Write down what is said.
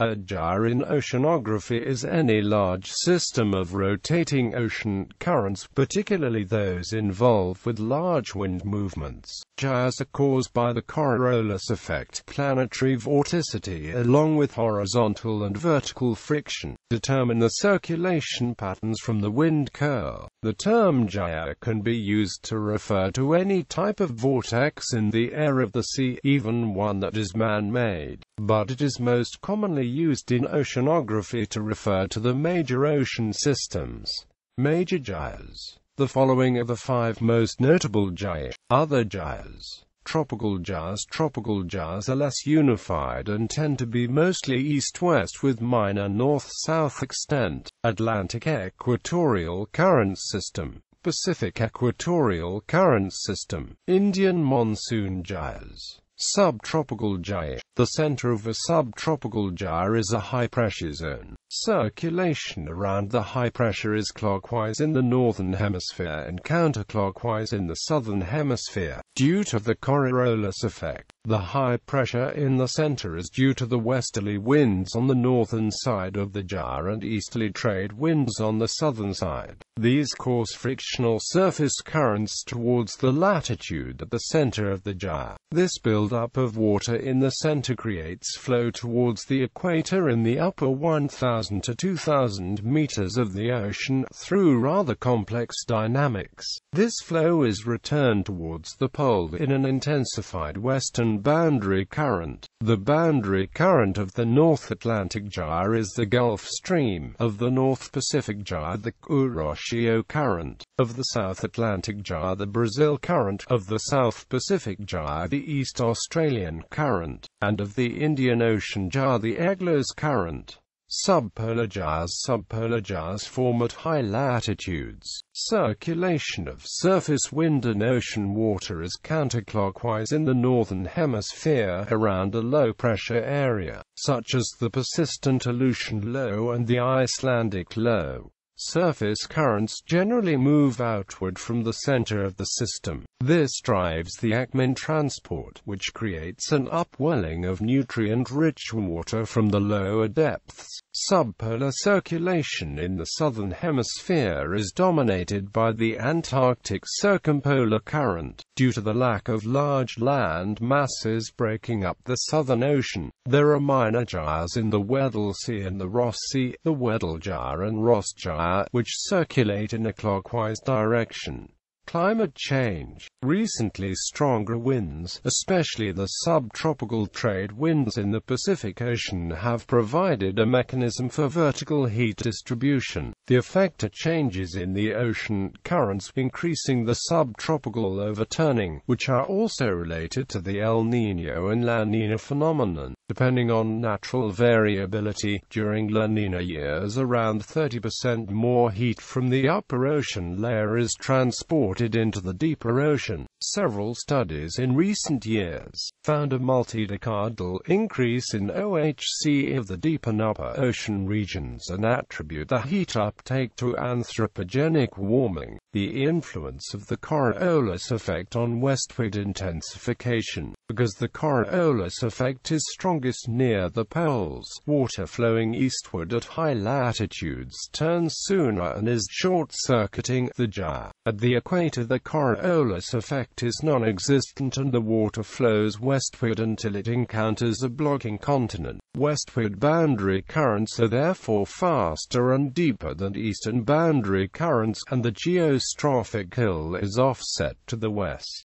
A gyre in oceanography is any large system of rotating ocean currents, particularly those involved with large wind movements. Gyres are caused by the Coriolis effect, planetary vorticity, along with horizontal and vertical friction, determine the circulation patterns from the wind curl. The term gyre can be used to refer to any type of vortex in the air of the sea, even one that is man-made, but it is most commonly used in oceanography to refer to the major ocean systems. Major gyres. The following are the five most notable gyres. Other gyres. Tropical gyres Tropical gyres are less unified and tend to be mostly east-west with minor north-south extent. Atlantic Equatorial Current System Pacific Equatorial Current System Indian Monsoon Gyres Subtropical gyre. The center of a subtropical gyre is a high-pressure zone. Circulation around the high pressure is clockwise in the northern hemisphere and counterclockwise in the southern hemisphere. Due to the Coriolis effect, the high pressure in the center is due to the westerly winds on the northern side of the gyre and easterly trade winds on the southern side. These cause frictional surface currents towards the latitude at the center of the gyre. This buildup of water in the center creates flow towards the equator in the upper 1000 to 2000 meters of the ocean through rather complex dynamics. This flow is returned towards the pole in an intensified western boundary current. The boundary current of the North Atlantic Gyre is the Gulf Stream, of the North Pacific Gyre the Kuroshio Current, of the South Atlantic Gyre the Brazil Current, of the South Pacific Gyre the East Australian Current, and of the Indian Ocean Gyre the Agulhas Current. Subpolar gyres Subpolar gyres form at high latitudes. Circulation of surface wind and ocean water is counterclockwise in the northern hemisphere around a low-pressure area, such as the persistent Aleutian low and the Icelandic low. Surface currents generally move outward from the center of the system. This drives the Ekman transport, which creates an upwelling of nutrient-rich water from the lower depths. Subpolar circulation in the southern hemisphere is dominated by the Antarctic circumpolar current. Due to the lack of large land masses breaking up the Southern Ocean, there are minor gyres in the Weddell Sea and the Ross Sea, the Weddell Gyre and Ross Gyre, which circulate in a clockwise direction. Climate change. Recently stronger winds, especially the subtropical trade winds in the Pacific Ocean have provided a mechanism for vertical heat distribution. The effect of changes in the ocean currents increasing the subtropical overturning, which are also related to the El Niño and La Niña phenomenon. Depending on natural variability, during La Nina years around 30% more heat from the upper ocean layer is transported into the deeper ocean. Several studies in recent years found a multi-decadal increase in OHC of the deep and upper ocean regions and attribute the heat uptake to anthropogenic warming, the influence of the Coriolis effect on westward intensification. Because the Coriolis effect is strongest near the poles, water flowing eastward at high latitudes turns sooner and is short-circuiting the gyre. At the equator the Coriolis effect is non-existent and the water flows westward until it encounters a blocking continent. Westward boundary currents are therefore faster and deeper than eastern boundary currents, and the geostrophic hill is offset to the west.